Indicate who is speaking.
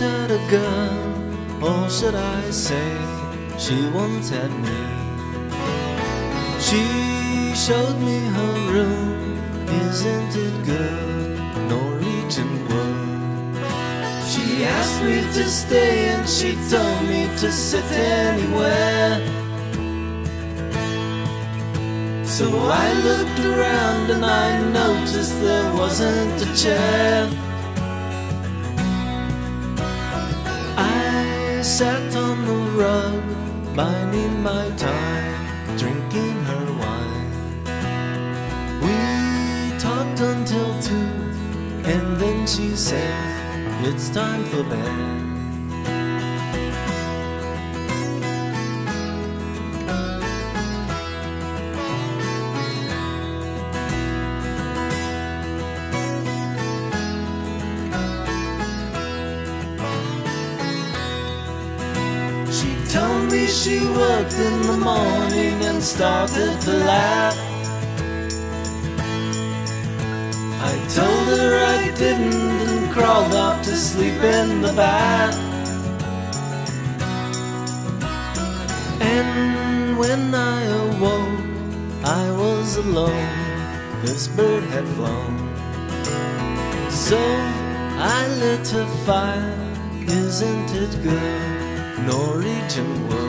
Speaker 1: had a girl, or should I say, she had me. She showed me her room, isn't it good, Norwegian wood? She asked me to stay and she told me to sit anywhere. So I looked around and I noticed sat on the rug, biding my time, drinking her wine. We talked until two, and then she said, It's time for bed. Told me she worked in the morning and started to laugh. I told her I didn't and crawled off to sleep in the bath. And when I awoke, I was alone. This bird had flown. So I lit a fire. Isn't it good? Norwegian wood.